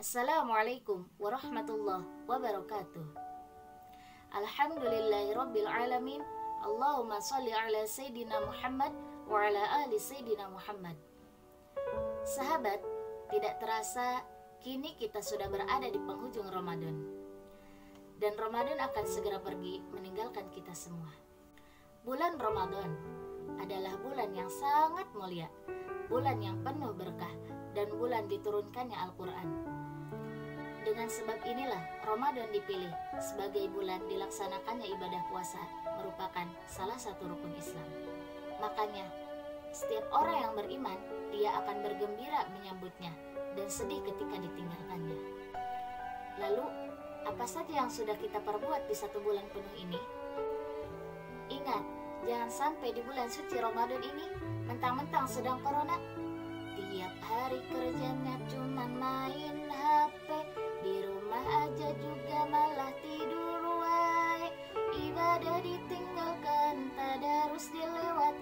Assalamualaikum warahmatullahi wabarakatuh. Alhamdulillahirabbil alamin. Allahumma shalli ala sayyidina Muhammad wa ala ali sayyidina Muhammad. Sahabat, tidak terasa kini kita sudah berada di penghujung Ramadan. Dan Ramadan akan segera pergi meninggalkan kita semua. Bulan Ramadan adalah bulan yang sangat mulia, bulan yang penuh berkah, dan bulan diturunkannya Al-Quran. Dengan sebab inilah Ramadan dipilih sebagai bulan dilaksanakannya ibadah puasa merupakan salah satu rukun Islam. Makanya, setiap orang yang beriman, dia akan bergembira menyambutnya dan sedih ketika ditinggalkannya. Lalu, apa saja yang sudah kita perbuat di satu bulan penuh ini? Ingat, jangan sampai di bulan suci Ramadan ini mentang-mentang sedang corona. Tiap hari kerjanya cuma main HP,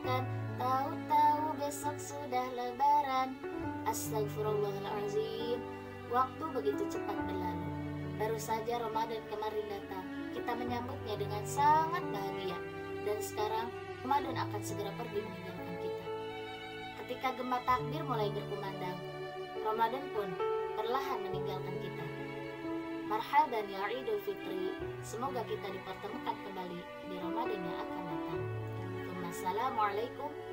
dilewatkan Tahu-tahu besok sudah lebaran. Astagfirullahaladzim Waktu begitu cepat berlalu. Baru saja Ramadan kemarin datang. Kita menyambutnya dengan sangat bahagia. Dan sekarang Ramadan akan segera pergi meninggalkan kita. Ketika gempa takbir mulai berkumandang Ramadan pun perlahan meninggalkan kita. Marhaban ya Idul Fitri. Semoga kita dipertemukan kembali di